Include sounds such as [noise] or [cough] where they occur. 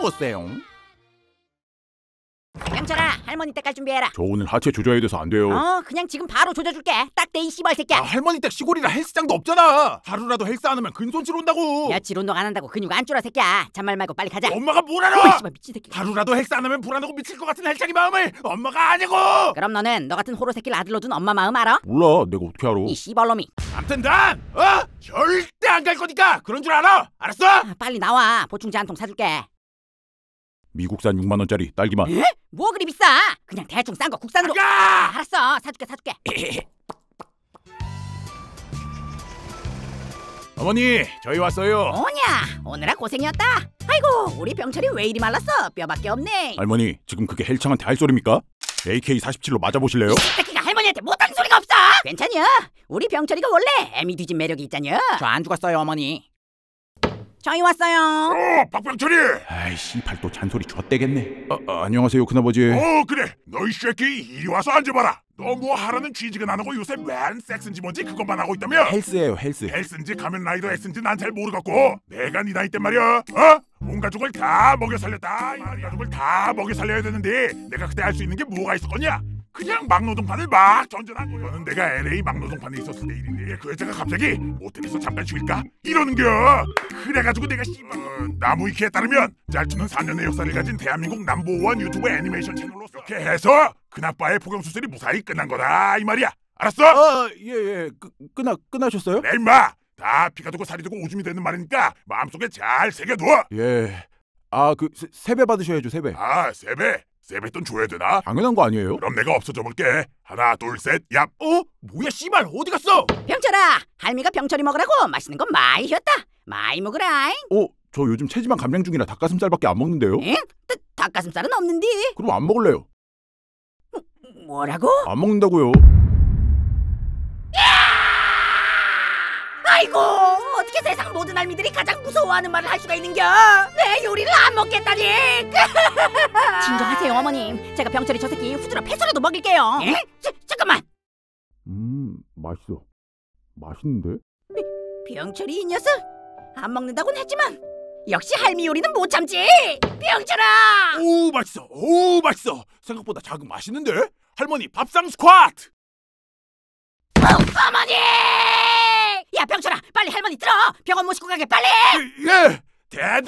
먹었어요. 병철아 할머니 댁 갈 준비해라 저 오늘 하체 조져야 돼서 안 돼요. 어 그냥 지금 바로 조져줄게 딱 대 이 씨발 새끼야 아, 할머니 댁 시골이라 헬스장도 없잖아. 하루라도 헬스 안 하면 근손실 온다고. 며칠 운동 안 한다고 근육 안 줄어 새끼야 잔말 말고 빨리 가자 엄마가 뭘 어이 알아? 씨발 미친 새끼 하루라도 헬스 안 하면 불안하고 미칠 것 같은 헬창이 마음을 엄마가 아냐고. 그럼 너는 너 같은 호로 새끼를 아들로 둔 엄마 마음 알아? 몰라, 내가 어떻게 알아? 이 씨발놈이 암튼 난 어? 절대 안 갈 거니까 그런 줄 알아. 알았어? 아, 빨리 나와 보충제 한 통 사줄게 미국산 6만 원짜리 딸기맛. 에? 뭐 그리 비싸 그냥 대충 싼 거 국산으로 아, 가! 알았어 사줄게 사줄게 [laughs] 어머니, 저희 왔어요. 뭐냐 오늘아 고생이었다 아이고 우리 병철이 왜 이리 말랐어 뼈밖에 없네 할머니, 지금 그게 헬창한테 할 소리입니까? AK-47로 맞아보실래요? 이 새끼가 할머니한테 못하는 소리가 없어 괜찮냐 우리 병철이가 원래 애미 뒤진 매력이 있잖여 저안 죽었어요 어머니 저희 왔어요 어, 박병철이. 아이 씨발 또 잔소리 좆되겠네. 아, 아, 안녕하세요 큰아버지. 어, 그래. 너희 새끼 이리 와서 앉아봐라. 너 뭐 하라는 취직은 안 하고 요새 맨 섹스인지 뭔지 그것만 하고 있다며? 헬스예요 헬스. 헬스인지 가면 라이더 X인지 난 잘 모르겠고 내가 네 나이 때 말이야 어? 온 가족을 다 먹여 살렸다 온 가족을 다 먹여 살려야 되는데 내가 그때 할 수 있는 게 뭐가 있었겄냐 그냥 막노동판을 막 전전한 거야 너는 내가 LA 막노동판에 있었을 때 일인데 그 여자가 갑자기 모텔에서 잠깐 쉴까? 이러는겨 그래가지고 내가 씨발 어, 나무위키에 따르면 짤투는 4년의 역사를 가진 대한민국 남보원 유튜브 애니메이션 채널로 이렇게 해서 그나빠의 포경수술이 무사히 끝난 거다 이 말이야 알았어? 아, 예, 예. 끄, 끝나, 끝나셨어요? 내 임마 다 피가 되고 살이 되고 오줌이 되는 말이니까 마음속에 잘 새겨둬 예. 아, 그, 세, 세배 받으셔야죠, 세배. 아 세배 세뱃돈 줘야 되나? 당연한 거 아니에요? 그럼 내가 없어져 볼게 하나 둘 셋 얍 어? 뭐야, 씨발, 어디 갔어? 병철아 할미가 병철이 먹으라고 맛있는 거 많이 휘었다 많이 먹으라 어, 저 요즘 체지방 감량 중이라 닭가슴살밖에 안 먹는데요? 응? 닭- 닭가슴살은 없는데 그럼 안 먹을래요. 뭐라고? 안 먹는다고요. 아이고 어떻게 세상 모든 할미들이 가장 무서워하는 말을 할 수가 있는겨 내 요리를 안 먹겠다니 [laughs] 진정하세요 어머님 제가 병철이 저 새끼 후드로 패서라도 먹일게요 에? 자, 잠깐만 음, 맛있어. 맛있는데? 병철이 이 녀석 안 먹는다고는 했지만 역시 할미 요리는 못 참지 병철아 오, 맛있어. 오, 맛있어. 생각보다 작은 맛있는데? 할머니, 밥상 스쿼트! 어머니 야 병철아 빨리 할머니 들어 병원 모시고 가게 빨리 예 자,